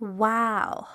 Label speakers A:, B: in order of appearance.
A: Wow.